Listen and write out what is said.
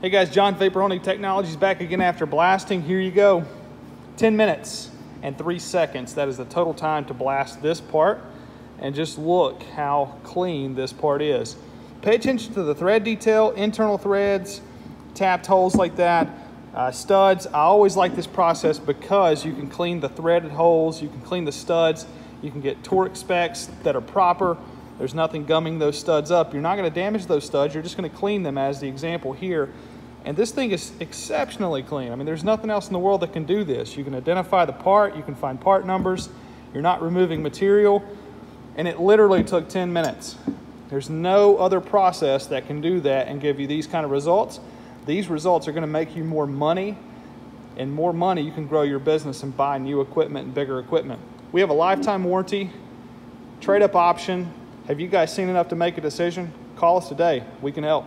Hey guys, John Vapor Honing Technologies back again after blasting. Here you go. 10 minutes and 3 seconds. That is the total time to blast this part. And just look how clean this part is. Pay attention to the thread detail, internal threads, tapped holes like that, uh, studs. I always like this process because you can clean the threaded holes, you can clean the studs, you can get torque specs that are proper. There's nothing gumming those studs up. You're not going to damage those studs. You're just going to clean them as the example here. And this thing is exceptionally clean. I mean, there's nothing else in the world that can do this. You can identify the part, you can find part numbers, you're not removing material, and it literally took 10 minutes. There's no other process that can do that and give you these kind of results. These results are going to make you more money, and more money you can grow your business and buy new equipment and bigger equipment. We have a lifetime warranty, trade up option. Have you guys seen enough to make a decision? Call us today. We can help.